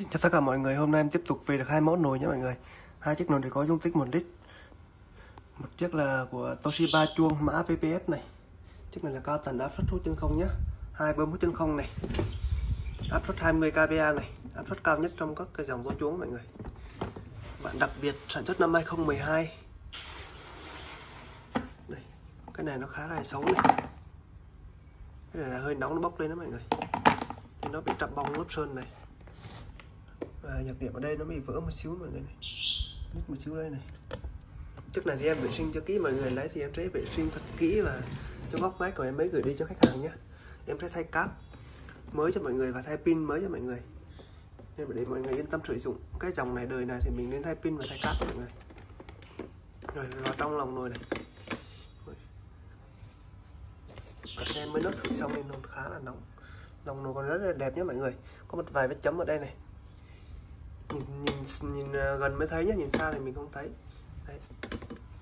Xin chào tất cả mọi người, hôm nay em tiếp tục về được hai mẫu nồi nhé mọi người. Hai chiếc nồi đều có dung tích 1 lít. Một chiếc là của Toshiba chuông mã PPF này. Chiếc này là cao tần áp suất hút chân không nhé. Hai bơm hút chân không này. Áp suất 20 kpa này. Áp suất cao nhất trong các cái dòng có chuông mọi người. Bạn đặc biệt sản xuất năm 2012 Đây, Cái này nó khá là xấu này. Cái này là hơi nóng nó bốc lên đó mọi người. Thì nó bị trập bong lớp sơn này à, nhược điểm ở đây nó bị vỡ một xíu mọi người này. Nứt một xíu đây này. Trước này thì em vệ sinh cho kỹ mọi người lấy thì em sẽ vệ sinh thật kỹ và cho góc máy của em mới gửi đi cho khách hàng nhé em sẽ thay cáp mới cho mọi người và thay pin mới cho mọi người. Nên để mọi người yên tâm sử dụng. Cái dòng này đời này thì mình nên thay pin và thay cáp mọi người. Rồi vào trong lòng nồi này. Em mới nấu thử xong nên nó khá là nóng. Lòng nồi còn rất là đẹp nhé mọi người. Có một vài vết chấm ở đây này nhìn, nhìn, nhìn gần mới thấy nhá nhìn xa thì mình không thấy. Đấy.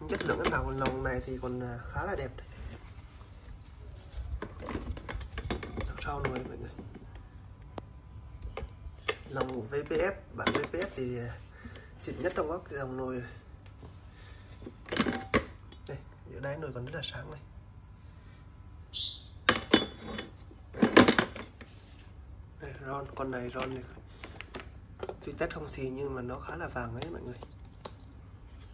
chất lượng cái màu lồng này thì còn à, khá là đẹp. Sau nồi mọi người lồng ngủ VPF bản VPF thì à, xịn nhất trong các dòng nồi đây ở đây nồi còn rất là sáng này. Đây ron con này ron này tuy test không xì nhưng mà nó khá là vàng đấy mọi người.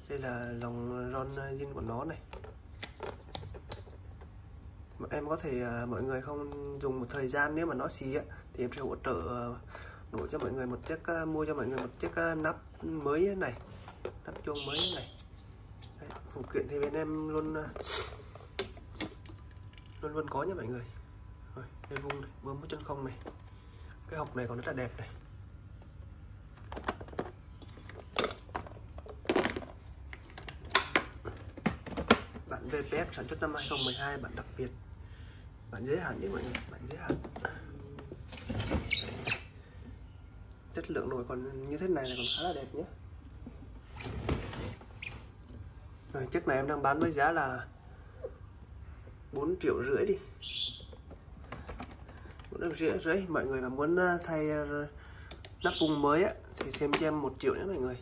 Đây là lòng ron zin của nó này. Em có thể à, mọi người không dùng một thời gian nếu mà nó xì á thì em sẽ hỗ trợ à, đổi cho mọi người một chiếc à, mua cho mọi người một chiếc nắp mới này. Nắp chuông mới này. Đấy, phụ kiện thì bên em luôn luôn luôn có nha mọi người. Rồi đây vuông này bơm chân không này. Cái hộp này còn rất là đẹp này. VPF sản xuất năm 2012 bản đặc biệt. Bản giới hạn nhé mọi người bản giới hạn. Chất lượng nổi còn như thế này là còn khá là đẹp nhé. Rồi chiếc này em đang bán với giá là 4 triệu rưỡi đi. 4 triệu rưỡi mọi người mà muốn à, thay à, nắp vùng mới á, thì thêm cho em 1 triệu nữa mọi người.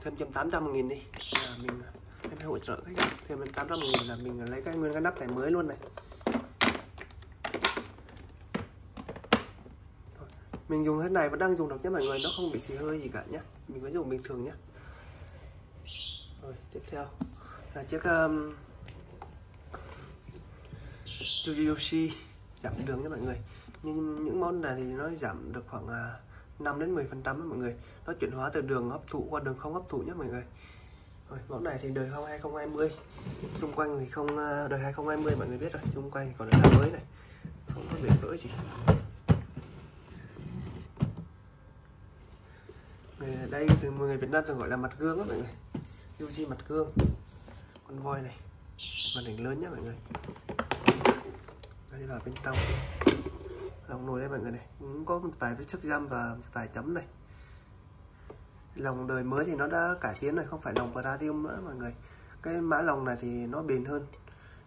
Thêm cho em 800 nghìn đi. Là mình à, em phải hỗ trợ khách hàng. Thêm đến 800 nghìn là mình lấy cái nguyên cái nắp này mới luôn này. Mình dùng thế này vẫn đang dùng được nhé mọi người nó không bị xì hơi gì cả nhé. Mình vẫn dùng bình thường nhé. Rồi tiếp theo. Là chiếc um, Yoshi giảm đường nha mọi người. Nhưng những món này thì nó giảm được khoảng à, uh, 5 đến 10 phần trăm mọi người. Nó chuyển hóa từ đường hấp thụ qua đường không hấp thụ nhé mọi người rồi, mẫu này thì đời 2020 xung quanh thì không ờ, đời 2020 mọi người biết rồi. Xung quanh thì còn là mới này. Không có biển vỡ gì. Người đây từ người Việt Nam thường gọi là mặt gương á mọi người. Yuji mặt gương. Con voi này. Màn hình lớn nhá mọi người. Đây vào bên trong. Lòng nồi đây mọi người này. Cũng có một vài vết chất giam và vài chấm này lòng đời mới thì nó đã cải tiến rồi, không phải lòng Brazil nữa, mọi người. Cái mã lòng này thì nó bền hơn.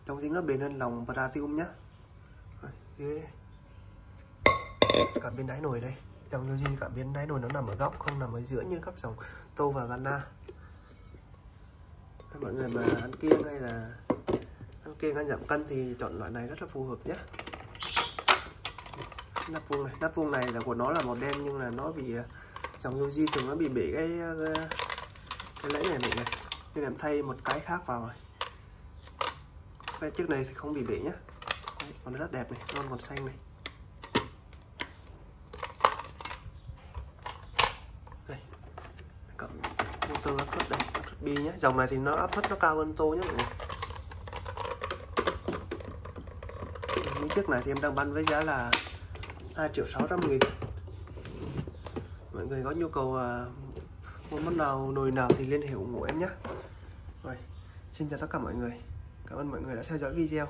Trong dính nó bền hơn lòng Brazil nhá. Dưới cả bên đáy nồi đây. Dòng như gì cả bên đáy nồi nó nằm ở góc, không nằm ở giữa như các dòng tô và Ghana. Mọi người mà ăn kiêng hay là ăn kiêng, ăn giảm cân thì chọn loại này rất là phù hợp nhé nắp vuông này. Nắp vuông này là của nó là màu đen nhưng là nó bị à, dòng Yuji thường nó bị bể cái ờ, cái, lẫy này bị này. Nên em thay một cái khác vào rồi. Cái chiếc này thì không bị bể nhá. Đấy, còn rất đẹp này non còn xanh này. Đây. Cộng motor áp suất đây áp suất bi nhé dòng này thì nó áp suất nó cao hơn tô nhé mọi người. Như chiếc này thì em đang bán với giá là 2 triệu 600 nghìn mọi người có nhu cầu à, uh, mua món nào nồi nào thì liên hệ ủng hộ em nhé. Rồi xin chào tất cả mọi người. Cảm ơn mọi người đã theo dõi video.